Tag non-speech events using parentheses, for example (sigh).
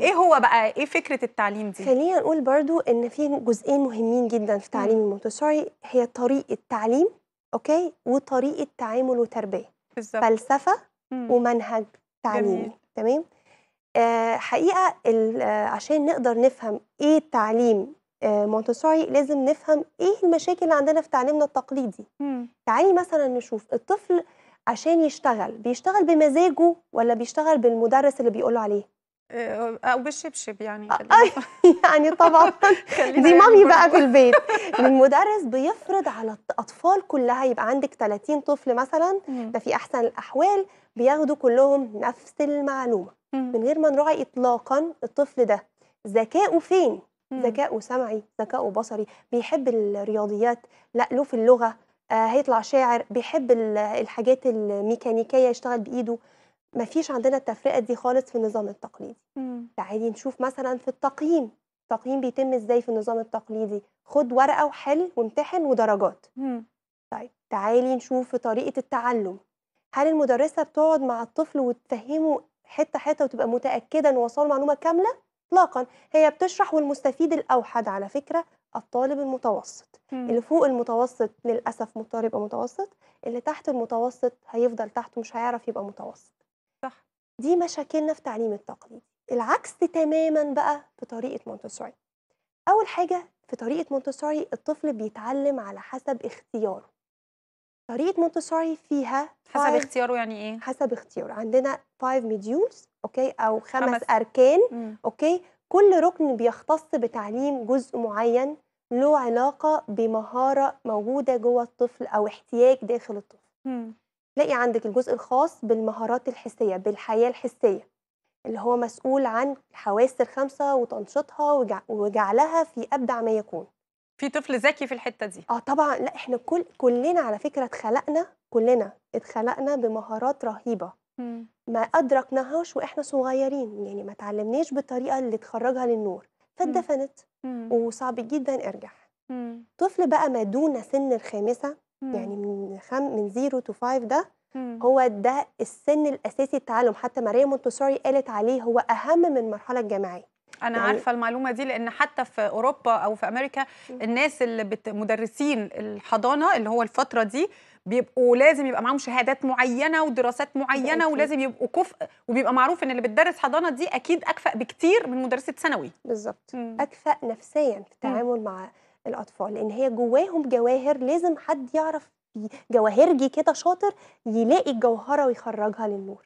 إيه هو بقى؟ إيه فكرة التعليم دي؟ خلينا نقول برضو إن في جزئين مهمين جدا في تعليم المونتسوري هي طريقة تعليم okay؟ وطريقة تعامل وتربية. بالظبط. فلسفة مم. ومنهج تعليمي. تمام؟ آه حقيقة آه، عشان نقدر نفهم إيه تعليم آه مونتسوري لازم نفهم إيه المشاكل اللي عندنا في تعليمنا التقليدي. مم. تعالي مثلا نشوف الطفل عشان يشتغل بيشتغل بمزاجه ولا بيشتغل بالمدرس اللي بيقوله عليه؟ أو بالشبشب يعني آه، خلينا- (laughs) يعني طبعا (laughs) دي مامي. بقى في البيت (laughs) المدرس بيفرض على الأطفال كلها يبقى عندك 30 طفل مثلا. ده في أحسن الأحوال بياخدوا كلهم نفس المعلومة مم. من غير ما نراعي إطلاقا الطفل ده ذكائه فين. ذكائه سمعي ذكائه بصري بيحب الرياضيات لا له في اللغة آه هيطلع شاعر بيحب ال- الحاجات الميكانيكية يشتغل بإيده مفيش عندنا التفرقة دي خالص في النظام التقليدي. مم. تعالي نشوف مثلا في التقييم. التقييم بيتم إزاي في النظام التقليدي؟ خد ورقة وحل وامتحن ودرجات. مم. طيب تعالي نشوف في طريقة التعلم. هل المدرسة بتقعد مع الطفل وتفهمه حتة حتة وتبقى متأكدة إن وصل معلومة كاملة؟ اطلاقا. هي بتشرح والمستفيد الأوحد على فكرة الطالب المتوسط. مم. اللي فوق المتوسط للأسف مضطر يبقى متوسط اللي تحت المتوسط هيفضل تحته مش هيعرف يبقى متوسط. صح. دي مشاكلنا في تعليم التقليدي العكس تماما بقى في طريقة مونتسوري أول حاجة في طريقة مونتسوري الطفل بيتعلم على حسب اختياره طريقة مونتسوري فيها حسب اختياره يعني إيه حسب اختياره عندنا 5 modules okay أو خمس, خمس. أركان مم. okay كل ركن بيختص بتعليم جزء معين له علاقة بمهارة موجودة جوه الطفل أو احتياج داخل الطفل مم. تلاقي عندك الجزء الخاص بالمهارات الحسية بالحياة الحسية اللي هو مسؤول عن الحواس الخمسة وتنشيطها وجع- وجعلها في أبدع ما يكون في طفل ذكي في الحتة دي آه طبعا لا إحنا كل كلنا على فكرة اتخلقنا كلنا اتخلقنا بمهارات رهيبة مم. ما أدركناهاش وإحنا صغيرين يعني ما تعلمناش بالطريقة اللي تخرجها للنور فاتدفنت. وصعب جدا أرجع مم. طفل بقى ما دون سن الخامسة مم. يعني من خم من 0 تو 5 ده مم. هو ده السن الأساسي التعلم حتى ماريا مونتسوري قالت عليه هو أهم من المرحلة الجامعية. أنا يعني- عارفة المعلومة دي لأن حتى في أوروبا أو في أمريكا الناس اللي بت... مدرسين الحضانة اللي هو الفترة دي بيبقوا لازم يبقى معاهم شهادات معينة ودراسات معينة. ولازم يبقوا كفء وبيبقى معروف إن اللي بتدرس حضانة دي أكيد أكفأ بكتير من مدرسة ثانوي. بالظبط. مم. أكفأ نفسيا في التعامل مع الأطفال لأن هي جواهم جواهر لازم حد يعرف جواهرجي كده شاطر يلاقي الجوهرة ويخرجها للنور.